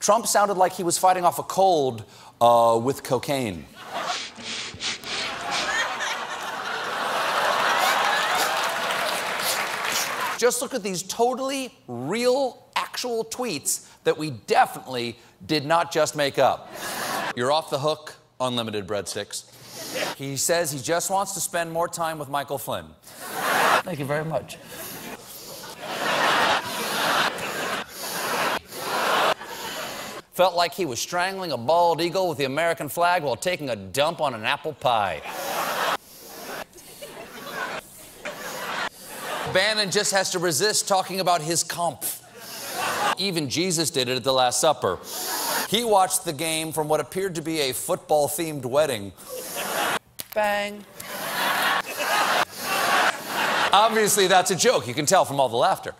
Trump sounded like he was fighting off a cold uh, with cocaine. Just look at these totally real, actual tweets that we definitely did not just make up. You're off the hook, unlimited breadsticks. He says he just wants to spend more time with Michael Flynn. Thank you very much. Felt like he was strangling a bald eagle with the American flag while taking a dump on an apple pie. Bannon just has to resist talking about his comp. Even Jesus did it at the Last Supper. He watched the game from what appeared to be a football themed wedding. Bang. Obviously, that's a joke. You can tell from all the laughter.